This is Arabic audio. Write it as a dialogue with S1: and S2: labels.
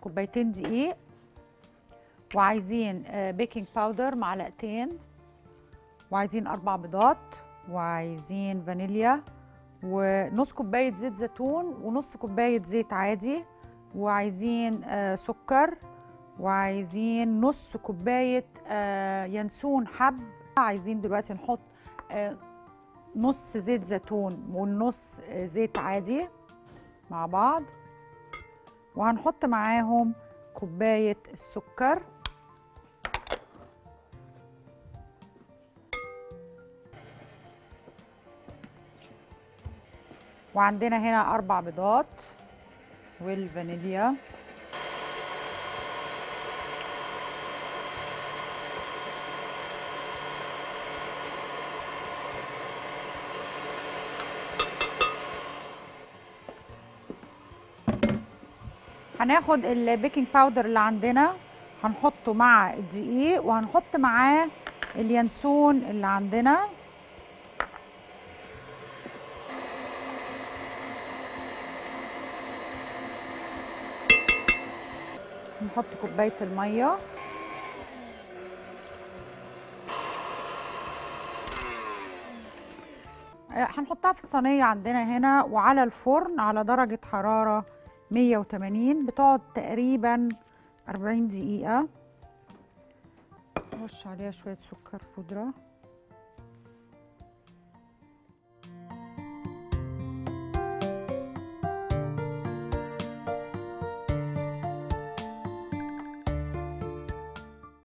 S1: كوبايتين دقيق. وعايزين آه، baking powder معلقتين. وعايزين أربع بيضات. وعايزين فانيليا. ونص كوباية زيت زيتون. ونص كوباية زيت عادي. وعايزين آه، سكر. وعايزين نص كوباية آه، ينسون حب. عايزين دلوقتي نحط آه، نص زيت زيتون آه، زيت عادي مع بعض. وهنحط معاهم كوباية السكر. وعندنا هنا أربع بيضات والفانيليا. هناخد ال baking powder اللي عندنا هنحطه مع الدقيق وهنحط معاه اليانسون اللي عندنا. نحط كوباية المية. هنحطها في الصينية عندنا هنا وعلى الفرن على درجة حرارة 180 بتقعد تقريبا 40 دقيقة. نرش عليها شوية سكر بودرة.